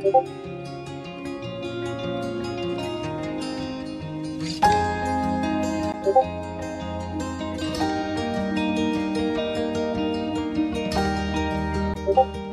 고고 you